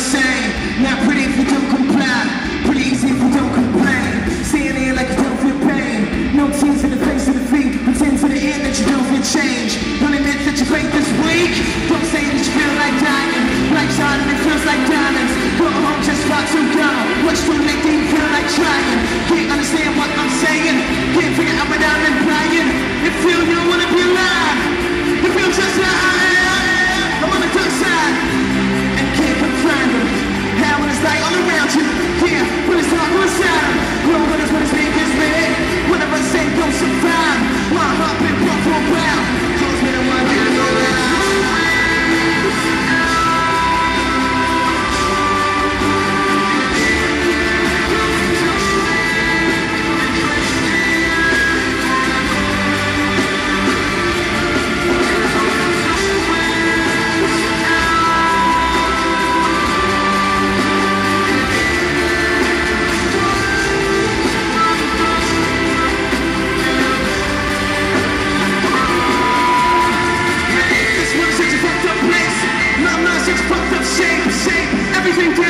same. Not pretty if you don't comply. Pretty easy if you don't complain. Staying here like you don't feel pain. No tears in the face of the feet. Pretend to the end that you don't feel change. Don't admit that you're fake this week. Don't say that you feel like dying. Life's hard and it feels like diamonds. Go home, just watch them go. Watch them make fucked